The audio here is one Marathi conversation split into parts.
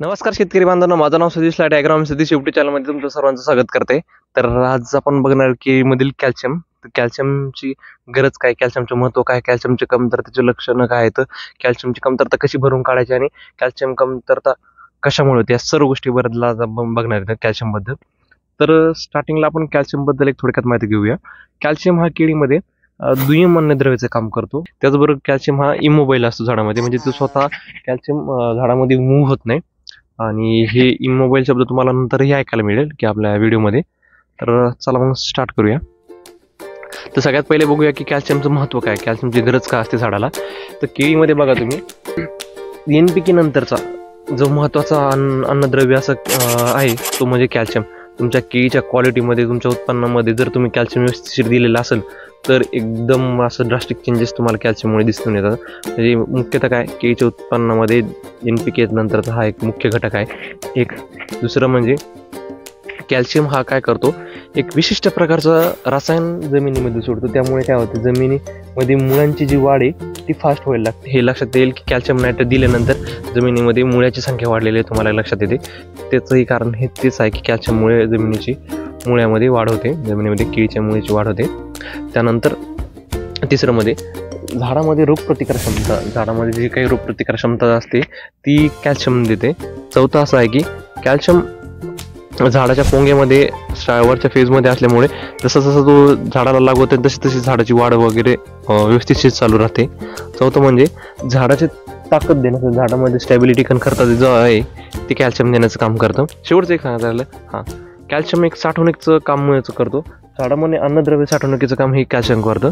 नमस्कार शेतकरी बांधवांना माझं नाव सतीश लाटे ॲग्राम सतीश युट्यूब चॅनलमध्ये तुमचं सर्वांचं स्वागत करते. तर आज आपण बघणार केळीमधील कॅल्शियम. तर कॅल्शियमची गरज काय? कॅल्शियमचं महत्त्व काय? कॅल्शियमची कमतरतेचे लक्षणं काय आहेत? कॅल्शियमची कमतरता कशी भरून काढायची आणि कॅल्शियम कमतरता कशामुळे होते? या सर्व गोष्टी बद्दल आज आपण बघणार आहेत कॅल्शियमबद्दल. तर स्टार्टिंगला आपण कॅल्शियमबद्दल एक थोडक्यात माहिती घेऊया. कॅल्शियम हा केळीमध्ये दुय्यम अन्नद्रव्याचं काम करतो. त्याचबरोबर कॅल्शियम हा इमोबाईल असतो झाडामध्ये. म्हणजे तो स्वतः कॅल्शियम झाडामध्ये मूव्ह होत नाही. आणि हे इमोबाईल शब्द तुम्हाला नंतरही ऐकायला मिळेल की आपल्या व्हिडिओमध्ये. तर चला मग स्टार्ट करूया. तर सगळ्यात पहिले बघूया की कॅल्शियमचं महत्त्व काय? कॅल्शियमची गरज का असते झाडाला? तर केळीमध्ये बघा तुम्ही. एन पी के नंतरचा जो महत्त्वाचा अन्न अन्नद्रव्य असं आहे तो म्हणजे कॅल्शियम तुमच्या केळीच्या क्वालिटीमध्ये तुमच्या उत्पन्नामध्ये जर तुम्ही कॅल्शियम व्यवस्थित दिलेलं असेल तर एकदम असं ड्रास्टिक चेंजेस तुम्हाला कॅल्शियममुळे दिसून येतात. म्हणजे मुख्यतः काय? केळीच्या उत्पन्नामध्ये एन पी के नंतरचा हा एक मुख्य घटक आहे. एक दुसरं म्हणजे कॅल्शियम हा काय करतो? एक विशिष्ट प्रकारचं रसायन जमिनीमध्ये सोडतो. त्यामुळे काय होतं? जमिनीमध्ये मुळांची जी वाढ आहे ती फास्ट व्हायला लागते. हे लक्षात येईल की कॅल्शियम नायट्रेट दिल्यानंतर जमिनीमध्ये मुळ्याची संख्या वाढलेली आहे तुम्हाला लक्षात येते. त्याचंही कारण हे तेच आहे की कॅल्शियममुळे जमिनीची मुळ्यामध्ये वाढ होते जमिनीमध्ये किळीच्या मुळीची वाढ होते. त्यानंतर तिसरं मध्ये झाडामध्ये रोगप्रतिकार क्षमता झाडामध्ये जी काही रोगप्रतिकार क्षमता असते ती कॅल्शियम देते. चौथं असं आहे की कॅल्शियम झाडाच्या पोंग्यामध्ये शा- वरच्या फेजमध्ये असल्यामुळे जसं जसं तो झाडाला लागवत आहे तशी तशी झाडाची वाढ वगैरे व्यवस्थितशी चालू राहते. चौथं म्हणजे झाडाची ताकद देण्याचं म्हणजे झाडामध्ये स्टॅबिलिटी कन करता जो आहे ते कॅल्शियम देण्याचं काम करतं. शेवटचं एक सांगायचं झालं हां. कॅल्शियम एक साठवणुकीचं काम करतो. झाडामध्ये अन्नद्रव्य साठवणुकीचं काम हे कॅल्शियम करतं.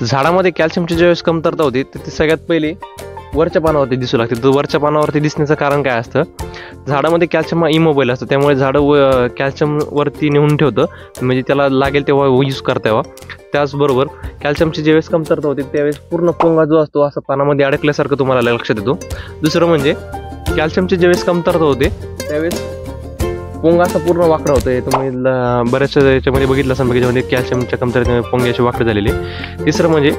तर झाडामध्ये कॅल्शियमची ज्यावेळेस कमतरता होती तर ती सगळ्यात पहिले वरच्या पानावरती दिसू लागते. तर वरच्या पानावरती दिसण्याचं कारण काय असतं? झाडामध्ये कॅल्शियम हा इमोबाईल असतं. त्यामुळे झाडं व कॅल्शियमवरती नेऊन ठेवतं. म्हणजे त्याला लागेल तेव्हा यूज करता यावा. त्याचबरोबर कॅल्शियमची ज्यावेळेस कमतरता होती त्यावेळेस पूर्ण पोंगा जो असतो असा पानामध्ये अडकल्यासारखं तुम्हाला लक्षात येतो. दुसरं म्हणजे कॅल्शियमची ज्यावेळेस कमतरता होते त्यावेळेस पोंगा असा पूर्ण वाकडा आहे तुम्ही बऱ्याचशा याच्यामध्ये बघितलं असाल त्याच्यामध्ये कॅल्शियमच्या कमतरतेमुळे पोंगे असे वाकडे झालेले. तिसरं म्हणजे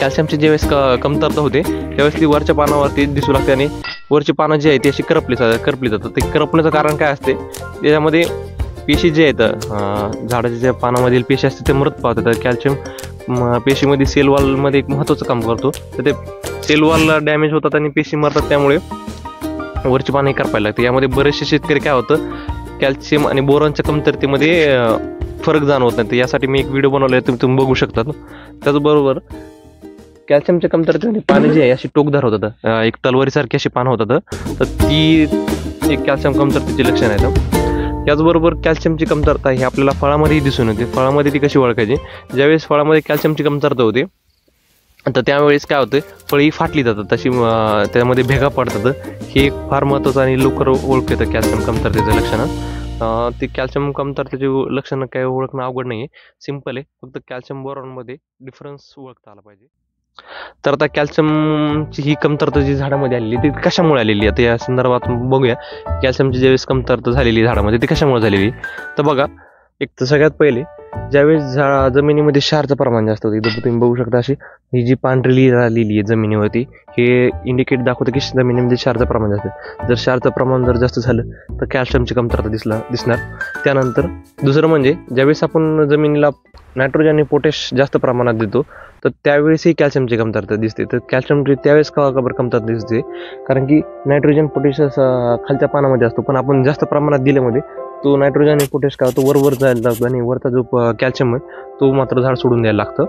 कॅल्शियमची ज्यावेळेस क कमतरता होते त्यावेळेस ती वरच्या पानावरती दिसू लागते आणि वरची पानं जी आहे ती अशी करपली जा- करपली जातात. ते करपण्याचं कारण काय असते त्याच्यामध्ये पेशी जे आहेत झाडाच्या ज्या पानामधील पेशी असते ते मृत पावतात. कॅल्शियम म, पेशीमध्ये सेल वॉलमध्ये एक महत्त्वाचं काम करतो. तर ते सेल वॉलला डॅमेज होतात आणि पेशी मरतात त्यामुळे वरची पानं करपायला लागते. यामध्ये बरेचसे शेतकरी काय होतं कॅल्शियम आणि बोरॉनच्या कमतरतेमध्ये फरक जाणवत नाही. तर यासाठी मी एक व्हिडिओ बनवला आहे तुम्ही तुम्ही बघू शकता. त्याचबरोबर कॅल्शियमच्या कमतरतेमध्ये म्हणजे पानं जी आहे अशी टोकदार होतात एक तलवारीसारखी अशी पानं होतात. तर ती एक कॅल्शियम कमतरतेचे लक्षण आहेत. त्याचबरोबर कॅल्शियमची कमतरता ही आपल्याला फळामध्येही दिसून येते. फळामध्ये ती कशी ओळखायची? ज्यावेळेस फळामध्ये कॅल्शियमची कमतरता होते तर त्यावेळेस काय होतं? फळी फाटली जातात. तशी त्यामध्ये भेगा पडतात. हे एक फार महत्त्वाचं आणि लवकर ओळख येतं कॅल्शियम कमतरतेचं लक्षणं. ते कॅल्शियम कमतरतेचे लक्षणं काय ओळखणं अवघड नाही आहे सिंपल आहे. फक्त कॅल्शियम बोरॉनमध्ये डिफरन्स ओळखता आला पाहिजे. तर आता कॅल्शियमची ही कमतरता जी झाडामध्ये आलेली ती कशामुळे आलेली आता या संदर्भात बघूया. कॅल्शियमची ज्यावेळेस कमतरता झालेली झाडामध्ये ती कशामुळे झालेली तर बघा एक तर सगळ्यात पहिले ज्यावेळेस झा जमिनीमध्ये क्षारचं प्रमाण जास्त होतं इथं तुम्ही बघू शकता अशी ही जी पांढरी आलेली आहे जमिनीवरती हे इंडिकेट दाखवतं की जमिनीमध्ये क्षारचं प्रमाण जास्त जर क्षारचं प्रमाण जर जास्त झालं तर कॅल्शियमची कमतरता दिसला दिसणार. त्यानंतर दुसरं म्हणजे ज्यावेळेस आपण जमिनीला नायट्रोजन आणि पोटॅश जास्त प्रमाणात देतो. तर त्यावेळेसही कॅल्शियमची कमतरता दिसते. तर कॅल्शियमची त्यावेळेस का कमतरता दिसते. कारण की नायट्रोजन पोटॅश खालच्या पानामध्ये असतो. पण आपण जास्त प्रमाणात दिल्यामध्ये तो नायट्रोजन आणि पोटॅश का तो वर वर जायला लागतो. आणि वरचा जो कॅल्शियम आहे तो मात्र झाड सोडून द्यायला लागतं.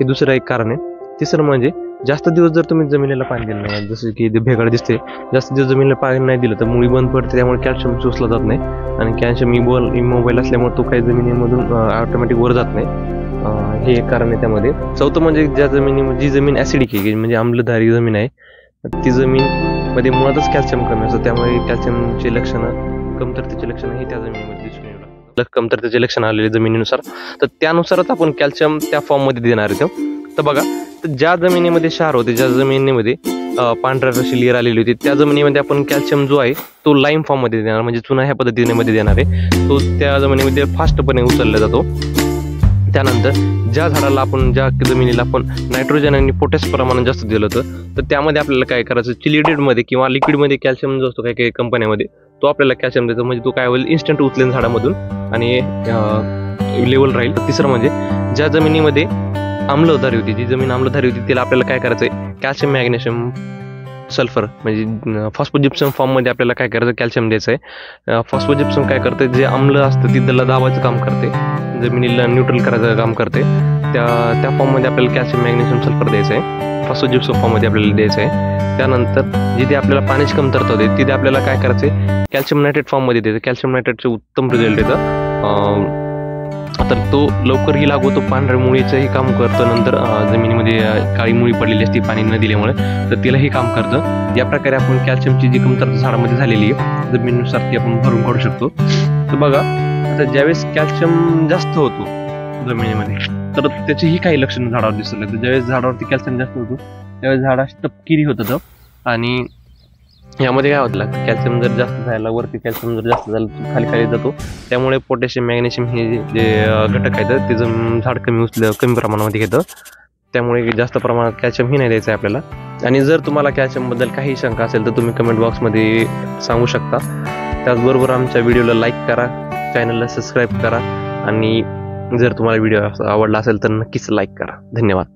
हे दुसरं एक कारण आहे. तिसरं म्हणजे जास्त दिवस जर तुम्ही जमिनीला पाणी दिलं नाही जसं की भेगाड दिसते जास्त दिवस जमिनीला पाणी नाही दिलं तर मुळी बंद पडते त्यामुळे कॅल्शियम शोषला जात नाही. आणि कॅल्शियम इमोबाईल इमोबाईल असल्यामुळे तो काही जमिनीमधून ऑटोमॅटिक वर जात नाही. हे एक कारण आहे त्यामध्ये. चौथं म्हणजे ज्या जमिनी जी जमीन ॲसिडिक आहे म्हणजे आम्लधारी जमीन आहे ती जमीन मध्ये मुळातच कॅल्शियम कमी असतं. त्यामुळे कॅल्शियमचे लक्षणं कमतरतेचे लक्षणं हे त्या जमिनीमध्ये दिसून येऊ लागतात कमतरतेचे लक्षण आलेले जमिनीनुसार. तर त्यानुसारच आपण कॅल्शियम त्या फॉर्ममध्ये देणार आहे तर बघा ज्या जमिनीमध्ये क्षार होते ज्या जमिनीमध्ये पांढऱ्या रशी लेअर आलेली होती त्या जमिनीमध्ये आपण कॅल्शियम जो आहे तो लाईम फॉर्ममध्ये देणार म्हणजे चुना ह्या पद्धतीने मध्ये देणार आहे. तो त्या जमिनीमध्ये फास्टपणे उचलला जातो. त्यानंतर ज्या झाडाला आपण ज्या जमिनीला आपण नायट्रोजन आणि पोटॅश प्रमाण जास्त दिलं होतं तर त्यामध्ये आपल्याला काय करायचं चिलिडेडमध्ये किंवा लिक्विडमध्ये कॅल्शियम जो असतो काही काही कंपन्यामध्ये तो आपल्याला कॅल्शियम देतो म्हणजे तो काय होईल इन्स्टंट उचलेल झाडामधून आणि लेवल राहील. तिसरं म्हणजे ज्या जमिनीमध्ये आम्लधारी होती जी जमीन आम्लधारी होती. तिला आपल्याला काय करायचं आहे कॅल्शियम मॅग्नेशियम सल्फर म्हणजे फॉस्फोजिप्सम फॉर्ममध्ये आपल्याला काय करायचं कॅल्शियम द्यायचं आहे फॉस्फोजिप्सम काय करते? जे आम्ल असतं ती त्याला दाबायचं काम करते. जमिनीला न्यूट्रल करायचं काम करते. त्या त्या फॉर्ममध्ये आपल्याला कॅल्शियम मॅग्नेशियम सल्फर द्यायचं आहे फॉस्फोजिप्सम फॉर्ममध्ये आपल्याला द्यायचं आहे त्यानंतर जिथे आपल्याला पाण्याची कमतरता होते तिथे आपल्याला काय करायचं आहे कॅल्शियम नायट्रेट फॉर्ममध्ये द्यायचं कॅल्शियम नायट्रेटचे उत्तम रिझल्ट येतं. तर तो लवकरही लागू तो पांढऱ्या मुळीचंही काम करतं. नंतर जमिनीमध्ये काळी मुळी पडलेली असते पाणी न दिल्यामुळे तर तिलाही काम करतं. या प्रकारे आपण कॅल्शियमची जी कमतरता झाडामध्ये झालेली आहे जमिनीनुसार ती आपण भरून काढू शकतो. तर बघा आता ज्यावेळेस कॅल्शियम जास्त होतो जमिनीमध्ये तर त्याचीही काही लक्षणं झाडावर दिसत नाही ज्यावेळेस झाडावरती कॅल्शियम जास्त होतो त्यावेळेस झाड तपकिरी होत होतं. आणि यामध्ये काय होतं कॅल्शियम जर जास्त झाला वरती कॅल्शियम जर जास्त झालं तर खाली खाली जातो. त्यामुळे पोटॅशियम मॅग्नेशियम हे जे घटक आहेत ते झाड कमी उचल कमी प्रमाणामध्ये घेतं. त्यामुळे जास्त प्रमाणात कॅल्शियम ही नाही द्यायचं आहे आपल्याला. आणि जर तुम्हाला कॅल्शियमबद्दल काही शंका असेल तर तुम्ही कमेंट बॉक्समध्ये सांगू शकता. त्याचबरोबर आमच्या व्हिडिओला लाईक करा चॅनलला सबस्क्राईब करा. आणि जर तुम्हाला व्हिडिओ आवडला असेल तर नक्कीच लाईक करा. धन्यवाद.